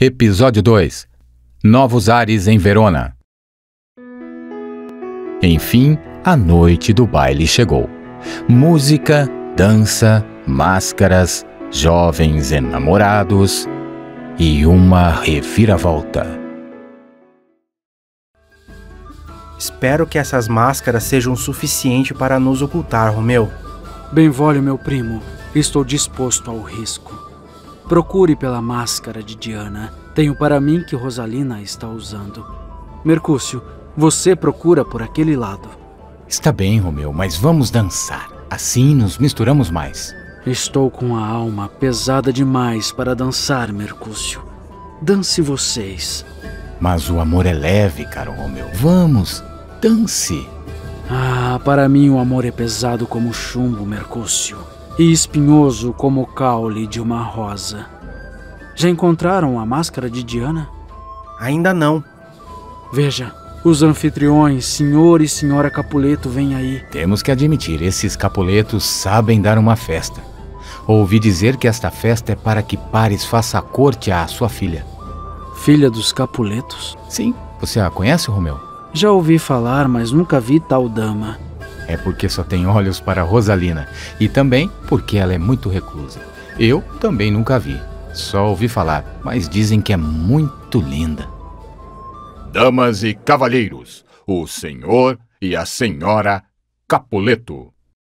Episódio 2 Novos ares em Verona. Enfim, a noite do baile chegou. Música, dança, máscaras, jovens enamorados e uma reviravolta. Espero que essas máscaras sejam suficiente para nos ocultar, Romeu. Benvolio, meu primo, estou disposto ao risco. Procure pela máscara de Diana. Tenho para mim que Rosalina está usando. Mercúcio, você procura por aquele lado. Está bem, Romeu, mas vamos dançar. Assim nos misturamos mais. Estou com a alma pesada demais para dançar, Mercúcio. Dance vocês. Mas o amor é leve, caro Romeu. Vamos, dance. Ah, para mim o amor é pesado como chumbo, Mercúcio, e espinhoso como o caule de uma rosa. Já encontraram a máscara de Diana? Ainda não. Veja, os anfitriões, senhor e senhora Capuleto, vêm aí. Temos que admitir, esses Capuletos sabem dar uma festa. Ouvi dizer que esta festa é para que Paris faça a corte à sua filha. Filha dos Capuletos? Sim, você a conhece, Romeu? Já ouvi falar, mas nunca vi tal dama. É porque só tem olhos para Rosalina e também porque ela é muito reclusa. Eu também nunca vi. Só ouvi falar, mas dizem que é muito linda. Damas e cavalheiros, o senhor e a senhora Capuleto.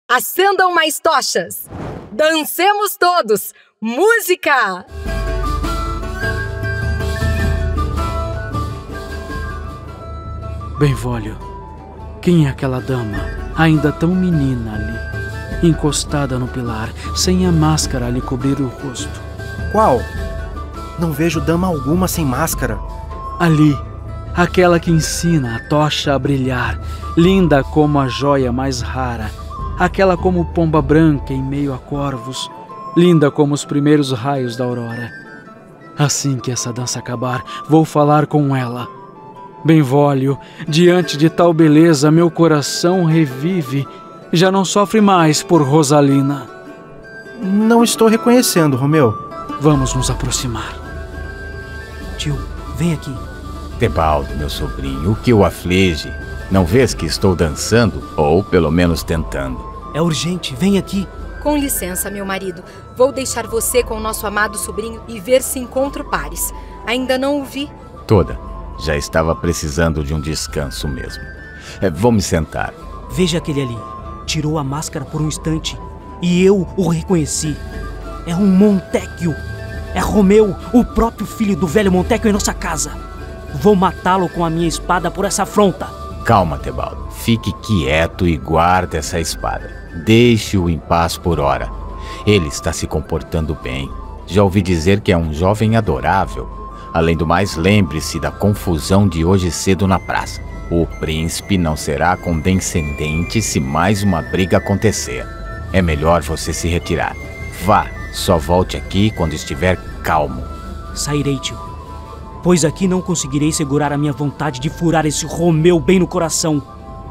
Acendam mais tochas! Dancemos todos! Música! Benvolio, quem é aquela dama, ainda tão menina ali, encostada no pilar, sem a máscara a lhe cobrir o rosto? Qual? Não vejo dama alguma sem máscara. Ali, aquela que ensina a tocha a brilhar, linda como a joia mais rara, aquela como pomba branca em meio a corvos, linda como os primeiros raios da aurora. Assim que essa dança acabar, vou falar com ela. Benvolio, diante de tal beleza, meu coração revive. Já não sofre mais por Rosalina. Não estou reconhecendo, Romeu. Vamos nos aproximar. Tio, vem aqui. Tebaldo, meu sobrinho, o que o aflige? Não vês que estou dançando? Ou pelo menos tentando. É urgente, vem aqui. Com licença, meu marido. Vou deixar você com o nosso amado sobrinho e ver se encontro Pares. Ainda não o vi. Toda. Já estava precisando de um descanso mesmo. É, vou me sentar. Veja aquele ali. Tirou a máscara por um instante e eu o reconheci. É um Montecchio. É Romeu, o próprio filho do velho Montecchio em nossa casa. Vou matá-lo com a minha espada por essa afronta. Calma, Tebaldo. Fique quieto e guarde essa espada. Deixe-o em paz por hora. Ele está se comportando bem. Já ouvi dizer que é um jovem adorável. Além do mais, lembre-se da confusão de hoje cedo na praça. O príncipe não será condescendente se mais uma briga acontecer. É melhor você se retirar. Vá, só volte aqui quando estiver calmo. Sairei, tio. Pois aqui não conseguirei segurar a minha vontade de furar esse Romeu bem no coração.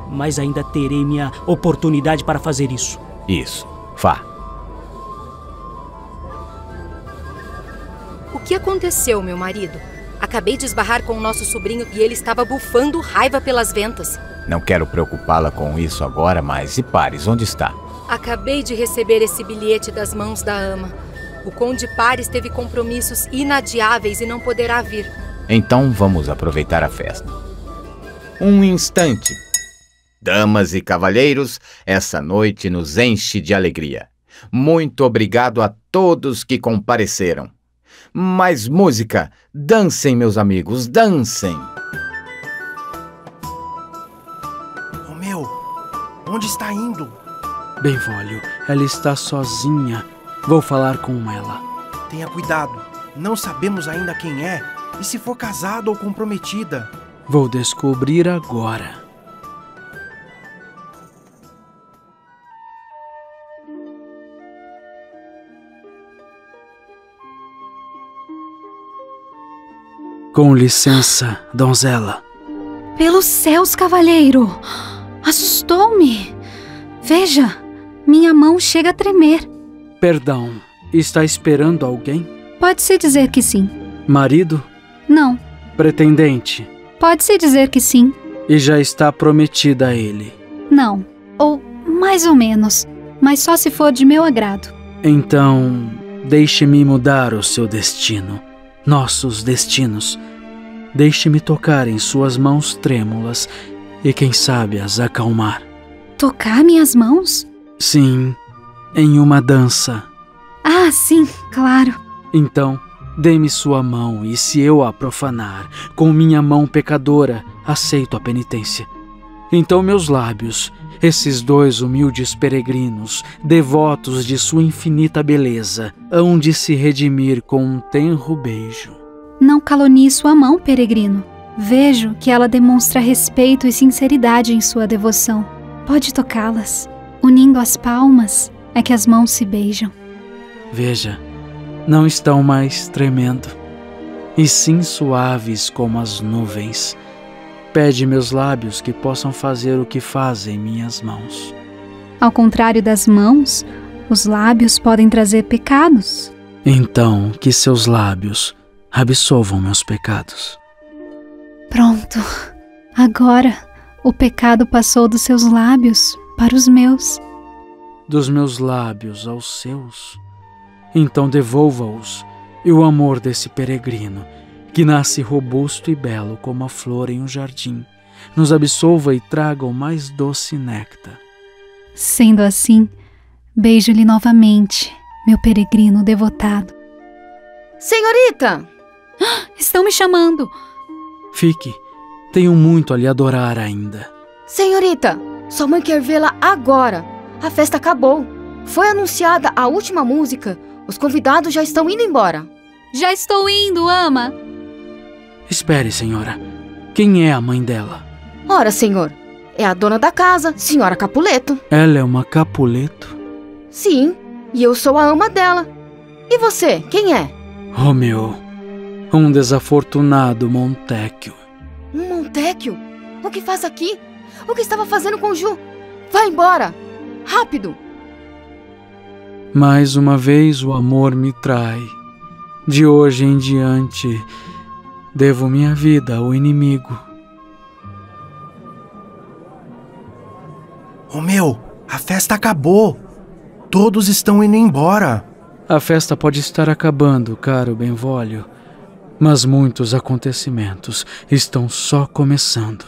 Mas ainda terei minha oportunidade para fazer isso. Isso, vá. O que aconteceu, meu marido? Acabei de esbarrar com o nosso sobrinho e ele estava bufando raiva pelas ventas. Não quero preocupá-la com isso agora, mas e Pares, onde está? Acabei de receber esse bilhete das mãos da ama. O Conde Pares teve compromissos inadiáveis e não poderá vir. Então vamos aproveitar a festa. Um instante. Damas e cavalheiros, essa noite nos enche de alegria. Muito obrigado a todos que compareceram. Mais música! Dancem, meus amigos, dancem! Romeu, onde está indo? Benvolio, ela está sozinha. Vou falar com ela. Tenha cuidado. Não sabemos ainda quem é e se for casada ou comprometida. Vou descobrir agora. Com licença, donzela. Pelos céus, cavalheiro! Assustou-me! Veja, minha mão chega a tremer. Perdão, está esperando alguém? Pode-se dizer que sim. Marido? Não. Pretendente? Pode-se dizer que sim. E já está prometida a ele? Não. Ou mais ou menos. Mas só se for de meu agrado. Então, deixe-me mudar o seu destino. Nossos destinos. Deixe-me tocar em suas mãos trêmulas e, quem sabe, as acalmar. Tocar minhas mãos? Sim, em uma dança. Ah, sim, claro. Então, dê-me sua mão, e se eu a profanar, com minha mão pecadora, aceito a penitência. Então, meus lábios, esses dois humildes peregrinos, devotos de sua infinita beleza, hão de se redimir com um tenro beijo. Não calonie sua mão, peregrino. Vejo que ela demonstra respeito e sinceridade em sua devoção. Pode tocá-las. Unindo as palmas, é que as mãos se beijam. Veja, não estão mais tremendo, e sim suaves como as nuvens. Pede meus lábios que possam fazer o que fazem minhas mãos. Ao contrário das mãos, os lábios podem trazer pecados. Então, que seus lábios absolvam meus pecados. Pronto. Agora o pecado passou dos seus lábios para os meus. Dos meus lábios aos seus. Então devolva-os e o amor desse peregrino, que nasce robusto e belo como a flor em um jardim, nos absolva e traga o mais doce néctar. Sendo assim, beijo-lhe novamente, meu peregrino devotado. Senhorita! Estão me chamando. Fique, tenho muito a lhe adorar ainda. Senhorita, sua mãe quer vê-la agora. A festa acabou. Foi anunciada a última música. Os convidados já estão indo embora. Já estou indo, ama. Espere, senhora. Quem é a mãe dela? Ora, senhor, é a dona da casa, senhora Capuleto. Ela é uma Capuleto? Sim, e eu sou a ama dela. E você, quem é? Romeu, um desafortunado Montecchio. Um Montecchio? O que faz aqui? O que estava fazendo com Ju? Vá embora! Rápido! Mais uma vez o amor me trai. De hoje em diante, devo minha vida ao inimigo. Romeu, a festa acabou. Todos estão indo embora. A festa pode estar acabando, caro Benvolio, mas muitos acontecimentos estão só começando.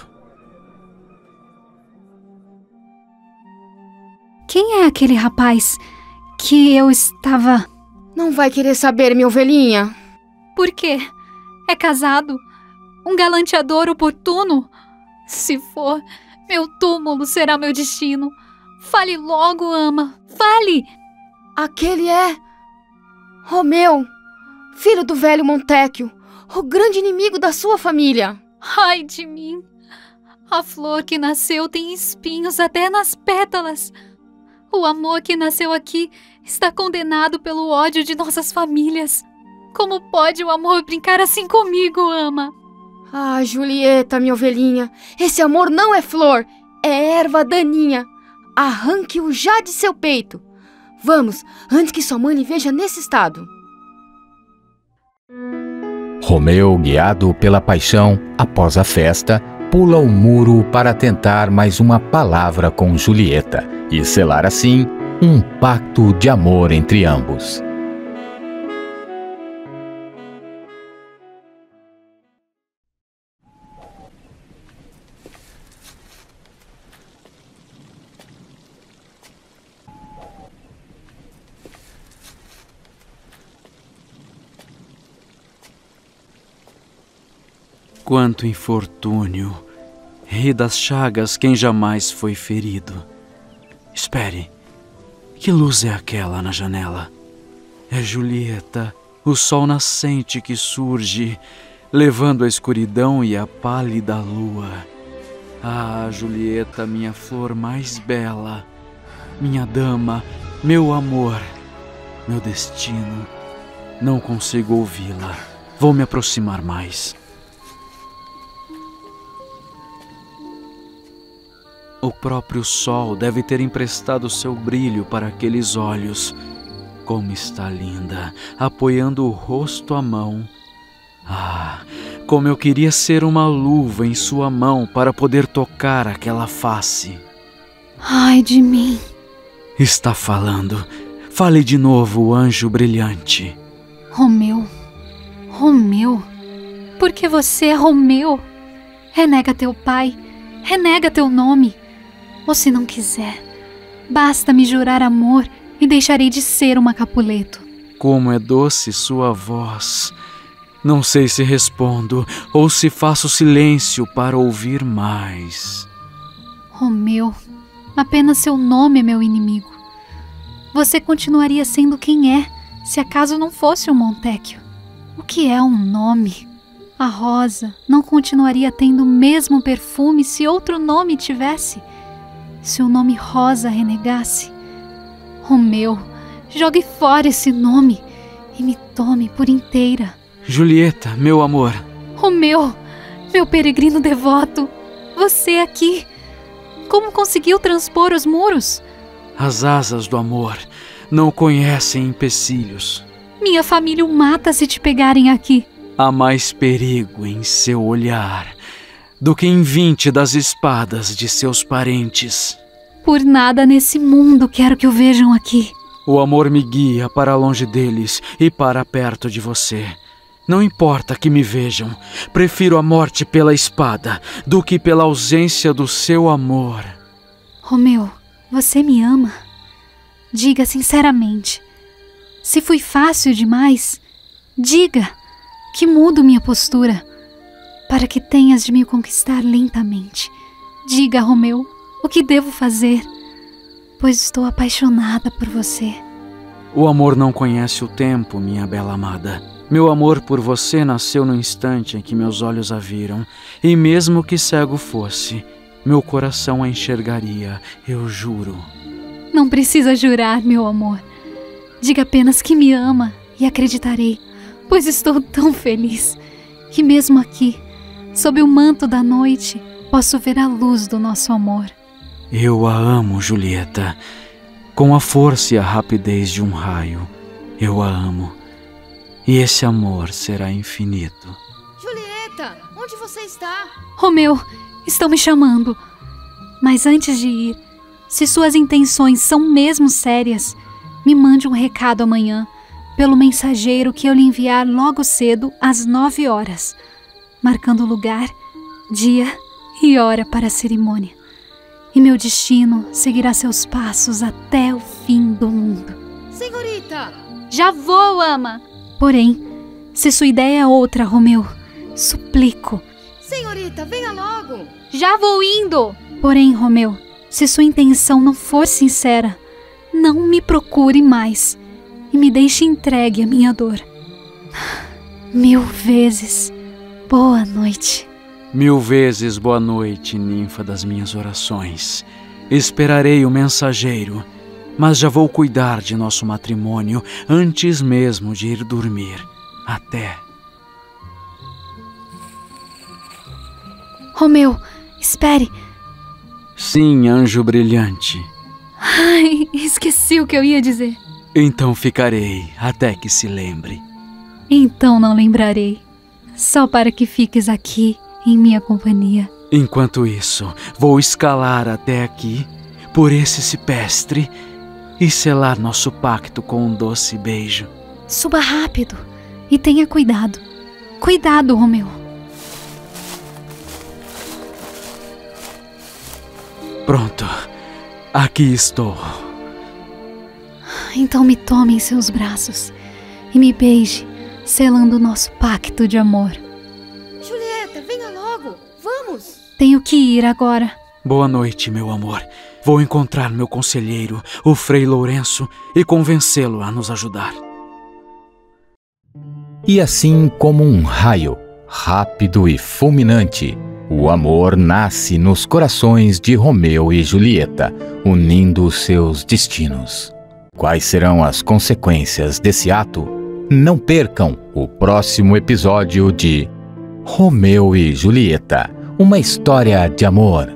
Quem é aquele rapaz que eu estava. Não vai querer saber, minha ovelhinha. Por quê? É casado? Um galanteador oportuno? Se for, meu túmulo será meu destino. Fale logo, ama. Fale! Aquele é. Romeu, filho do velho Montecchio, o grande inimigo da sua família. Ai de mim! A flor que nasceu tem espinhos até nas pétalas. O amor que nasceu aqui está condenado pelo ódio de nossas famílias. Como pode o amor brincar assim comigo, ama? Ah, Julieta, minha ovelhinha, esse amor não é flor, é erva daninha. Arranque-o já de seu peito. Vamos, antes que sua mãe lhe veja nesse estado. Romeu, guiado pela paixão, após a festa, pula o muro para tentar mais uma palavra com Julieta e selar assim um pacto de amor entre ambos. Quanto infortúnio! Ri das chagas quem jamais foi ferido. Espere, que luz é aquela na janela? É Julieta, o sol nascente que surge, levando a escuridão e a pálida lua. Ah, Julieta, minha flor mais bela, minha dama, meu amor, meu destino. Não consigo ouvi-la. Vou me aproximar mais. Próprio sol deve ter emprestado seu brilho para aqueles olhos. Como está linda, apoiando o rosto à mão, Ah, como eu queria ser uma luva em sua mão para poder tocar aquela face. Ai de mim. Está falando. Fale de novo, anjo brilhante. Romeu. Romeu. Porque você é Romeu. Renega teu pai. Renega teu nome. Ou se não quiser, basta me jurar amor e deixarei de ser uma Capuleto. Como é doce sua voz. Não sei se respondo ou se faço silêncio para ouvir mais. Romeu, apenas seu nome é meu inimigo. Você continuaria sendo quem é se acaso não fosse um Montecchio. O que é um nome? A rosa não continuaria tendo o mesmo perfume se outro nome tivesse. Se o nome Rosa renegasse. Romeu, jogue fora esse nome e me tome por inteira. Julieta, meu amor. Romeu, meu peregrino devoto, você aqui. Como conseguiu transpor os muros? As asas do amor não conhecem empecilhos. Minha família o mata se te pegarem aqui. Há mais perigo em seu olhar do que em vinte das espadas de seus parentes. Por nada nesse mundo quero que o vejam aqui. O amor me guia para longe deles e para perto de você. Não importa que me vejam, prefiro a morte pela espada do que pela ausência do seu amor. Romeu, você me ama? Diga sinceramente. Se fui fácil demais, diga que mudo minha postura para que tenhas de me conquistar lentamente. Diga, Romeu, o que devo fazer, pois estou apaixonada por você. O amor não conhece o tempo, minha bela amada. Meu amor por você nasceu no instante em que meus olhos a viram, e mesmo que cego fosse, meu coração a enxergaria, eu juro. Não precisa jurar, meu amor. Diga apenas que me ama e acreditarei, pois estou tão feliz que, mesmo aqui, sob o manto da noite, posso ver a luz do nosso amor. Eu a amo, Julieta, com a força e a rapidez de um raio. Eu a amo e esse amor será infinito. Julieta, onde você está? Romeu, estão me chamando. Mas antes de ir, se suas intenções são mesmo sérias, me mande um recado amanhã, pelo mensageiro que eu lhe enviar logo cedo às nove horas, marcando lugar, dia e hora para a cerimônia. E meu destino seguirá seus passos até o fim do mundo. Senhorita! Já vou, ama! Porém, se sua ideia é outra, Romeu, suplico. Senhorita, venha logo! Já vou indo! Porém, Romeu, se sua intenção não for sincera, não me procure mais e me deixe entregue à minha dor. Mil vezes boa noite. Mil vezes boa noite, ninfa das minhas orações. Esperarei o mensageiro mas já vou cuidar de nosso matrimônio antes mesmo de ir dormir. Até. Romeu, espere. Sim, anjo brilhante. Ai, esqueci o que eu ia dizer. Então ficarei até que se lembre. Então não lembrarei. Só para que fiques aqui em minha companhia. Enquanto isso, vou escalar até aqui, por esse cipestre, e selar nosso pacto com um doce beijo. Suba rápido e tenha cuidado. Cuidado, Romeu. Pronto. Aqui estou. Então me tome em seus braços e me beije, selando o nosso pacto de amor. Julieta, venha logo. Vamos. Tenho que ir agora. Boa noite, meu amor. Vou encontrar meu conselheiro, o Frei Lourenço, e convencê-lo a nos ajudar. E assim como um raio, rápido e fulminante, o amor nasce nos corações de Romeu e Julieta, unindo seus destinos. Quais serão as consequências desse ato? Não percam o próximo episódio de Romeu e Julieta, uma história de amor.